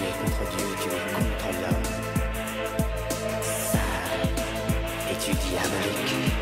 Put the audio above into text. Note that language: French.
Contre Dieu, tu es contre l'homme. Sale, étudie Amérique.